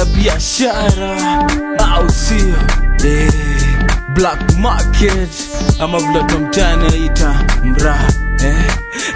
biashara. Au sio? Eh, black market. Ama vile tomtani aita mraa. Eh.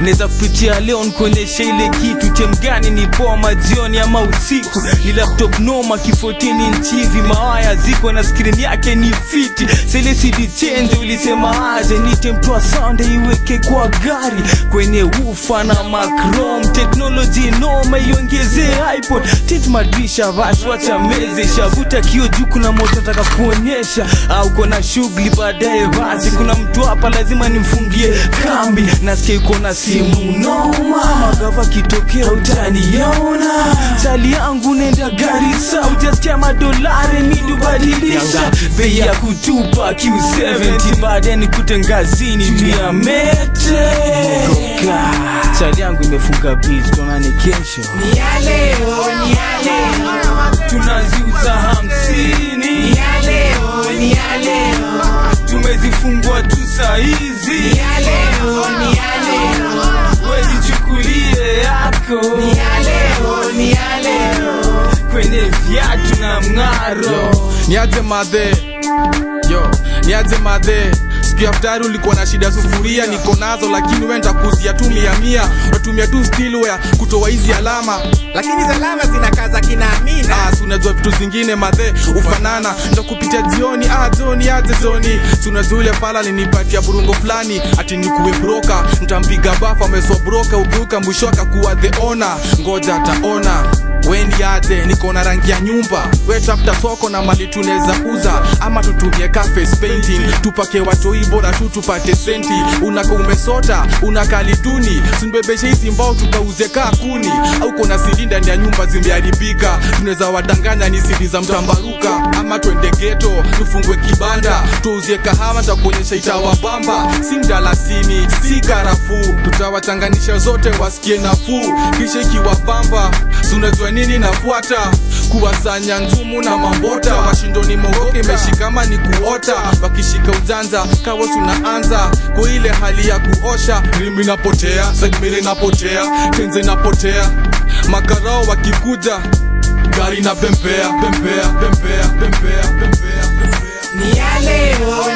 Neza pitia leo nikuonyesha ile kitu chemgani ni poma jioni ama usiku. Ni laptop noma kifotini nchivi mawaya ziko na skrini yake ni fiti. Selesidi chenje ulisema aje? Nite mtoa sande iweke kwa gari. Kwenye ufa na macrom teknoloji noma iongezee ipod tit madrisha basi wacha mezesha vuta kio juu kuna moto taka kuonyesha au kona shughuli baadaye basi kuna mtu hapa lazima nimfungie kambi. Nasikia iko na simu. Noma magava kitokea utaniona. Sali yangu nenda garisa utasikia madolari midubadilisha bei ya kutupa q70 baadaye nikute ngazini mia mete Mogoka. sali yangu imefunga biz kesho Ni ya leo, ni ya leo, tunaziuza hamsini. Ni ya leo, ni ya leo, tumezifungwa tu saizi ni ya leo, ni ya leo, wezichukulie yako. Ni ya leo, ni ya leo. kwenye viatu na mng'aro. Niaje madhe? Yo niaje madhe siku ya futari ulikuwa na shida sufuria niko nazo lakini wenda kuzia tu mia mia. Natumia tu stilwa kutoa hizi alama. Lakini salama zinakaza kinaamina Ah, si unajua vitu zingine madhe ufanana. Ndo kupitia jioni ah, zoni aje zoni sunazule fala linipatia burungo fulani ati nikuwe broka ntampiga bafa ameswa broka ukiuka mwisho akakuwa the ona ngoja ataona wendi aje? Niko na rangi ya nyumba. We soko na mali tunaweza kuza ama tutumie ka face painting tupake watoi bora tu tupate senti. Unaka umesota unakalituni simbebeshe hizi mbao tukauze kaa kuni. Au kona sidi ndani ya nyumba zimeharibika. Tunaweza wadanganya ni siri za mtambaruka. Ama twende geto tufungwe kibanda. Tuuzie kahawa takuonyesha itawabamba si mdalasini si karafuu. Tutawachanganisha zote wasikie nafuu. Kisha ikiwapamba sunajua nini nafuata kuwasanya nzumu na mambota washindoni mogoke meshikama ni kuota. Wakishika ujanza kawo tunaanza. Kwa ile hali ya kuosha rimi napotea segmili napotea tenze napotea. Makarao wakikuja gari na bembea bembea Ni ya leo, ni ya leo,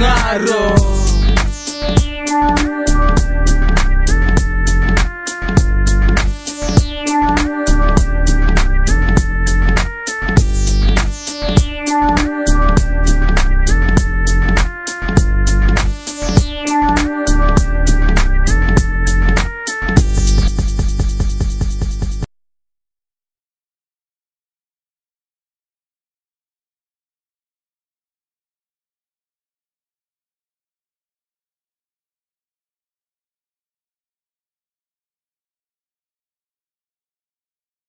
narro.